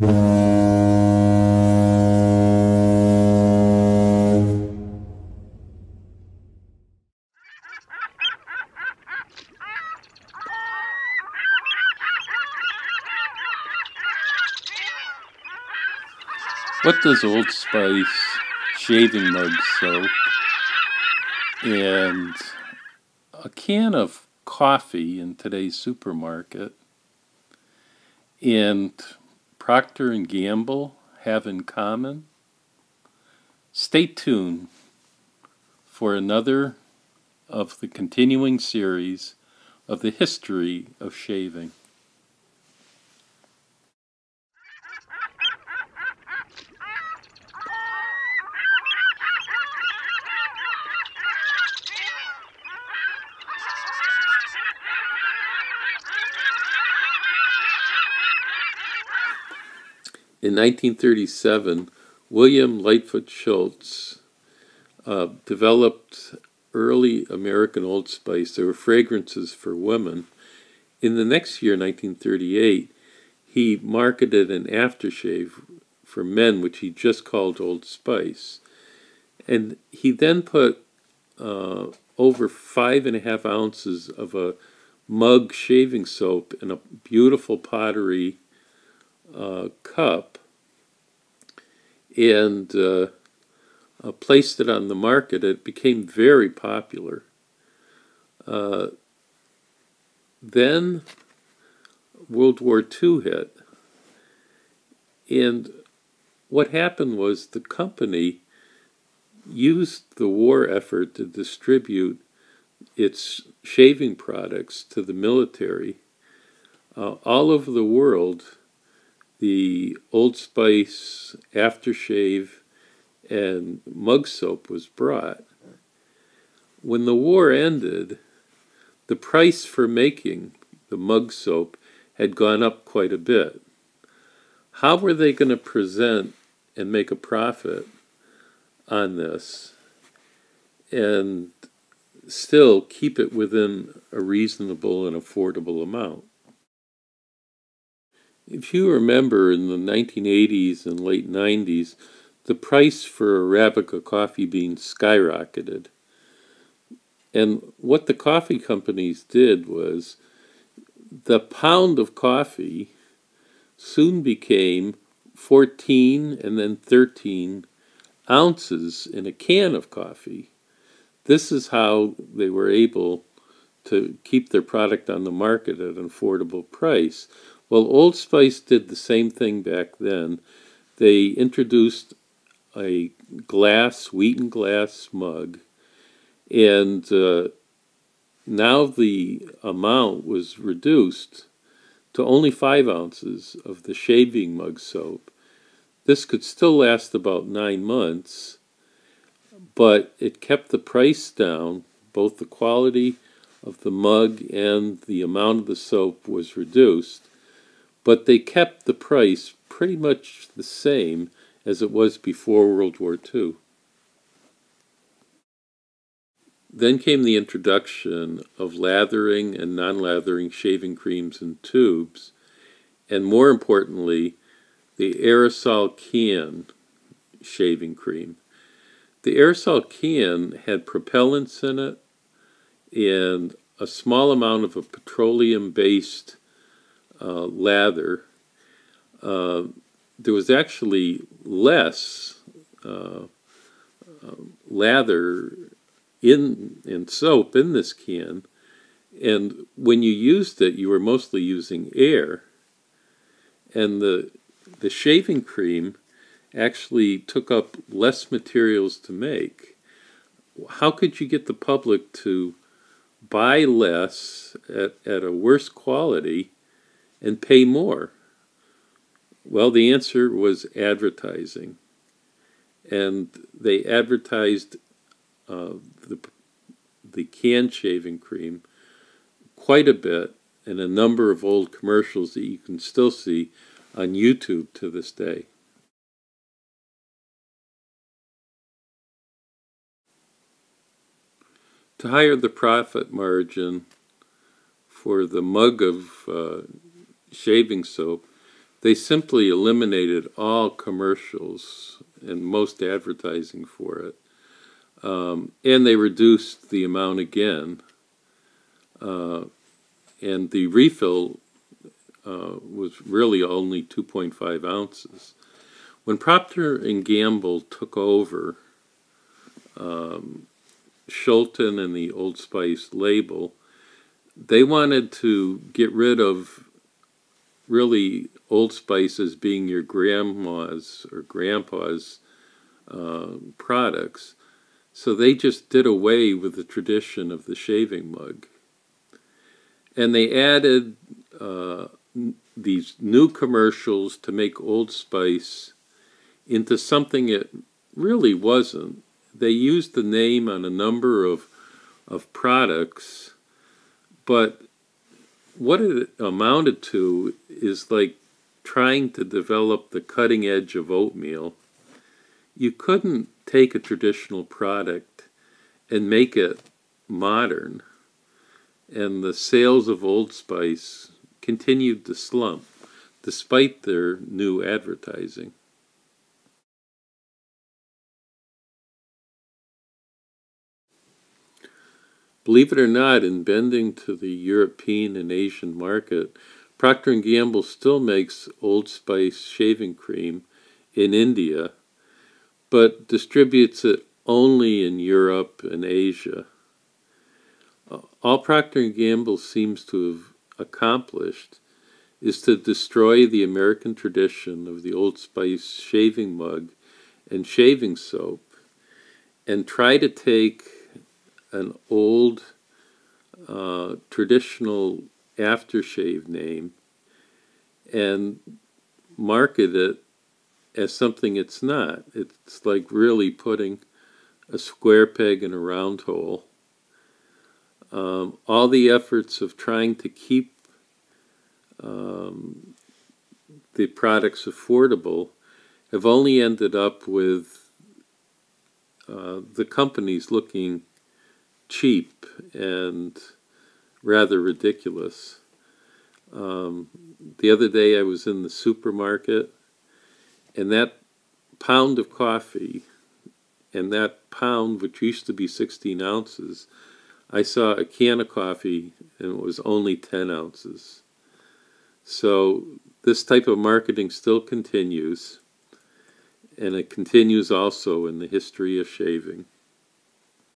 What does Old Spice shaving mug soap and a can of coffee in today's supermarket. And Procter and Gamble have in common? Stay tuned for another of the continuing series of the history of shaving. In 1937, William Lightfoot Schultz uh, developed early American Old Spice. There were fragrances for women. In the next year, 1938, he marketed an aftershave for men, which he just called Old Spice. And he then put uh, over five and a half ounces of a mug shaving soap in a beautiful pottery uh, cup and uh, uh, placed it on the market. It became very popular. Uh, then World War II hit, and what happened was the company used the war effort to distribute its shaving products to the military uh, all over the world the Old Spice aftershave and mug soap was brought. When the war ended, the price for making the mug soap had gone up quite a bit. How were they going to present and make a profit on this and still keep it within a reasonable and affordable amount? If you remember in the 1980s and late 90s, the price for Arabica coffee beans skyrocketed. And what the coffee companies did was the pound of coffee soon became 14 and then 13 ounces in a can of coffee. This is how they were able to keep their product on the market at an affordable price. Well, Old Spice did the same thing back then. They introduced a glass, wheaten glass mug, and uh, now the amount was reduced to only five ounces of the shaving mug soap. This could still last about nine months, but it kept the price down. Both the quality of the mug and the amount of the soap was reduced but they kept the price pretty much the same as it was before World War II. Then came the introduction of lathering and non lathering shaving creams and tubes, and more importantly, the aerosol can shaving cream. The aerosol can had propellants in it and a small amount of a petroleum based uh, lather, uh, there was actually less uh, uh, lather in in soap in this can, and when you used it, you were mostly using air, and the the shaving cream actually took up less materials to make. How could you get the public to buy less at, at a worse quality and pay more? Well, the answer was advertising. And they advertised uh, the, the can shaving cream quite a bit in a number of old commercials that you can still see on YouTube to this day. To higher the profit margin for the mug of uh, shaving soap, they simply eliminated all commercials and most advertising for it. Um, and they reduced the amount again. Uh, and the refill uh, was really only 2.5 ounces. When Procter and Gamble took over um, Shulton and the Old Spice label, they wanted to get rid of really Old Spice as being your grandma's or grandpa's uh, products. So they just did away with the tradition of the shaving mug. And they added uh, these new commercials to make Old Spice into something it really wasn't. They used the name on a number of, of products, but what it amounted to is like trying to develop the cutting edge of oatmeal. You couldn't take a traditional product and make it modern. And the sales of Old Spice continued to slump despite their new advertising. Believe it or not, in bending to the European and Asian market, Procter & Gamble still makes Old Spice shaving cream in India, but distributes it only in Europe and Asia. All Procter & Gamble seems to have accomplished is to destroy the American tradition of the Old Spice shaving mug and shaving soap and try to take an old uh, traditional aftershave name and market it as something it's not. It's like really putting a square peg in a round hole um, all the efforts of trying to keep um, the products affordable have only ended up with uh, the companies looking cheap and rather ridiculous. Um, the other day I was in the supermarket and that pound of coffee and that pound, which used to be 16 ounces, I saw a can of coffee and it was only 10 ounces. So this type of marketing still continues, and it continues also in the history of shaving.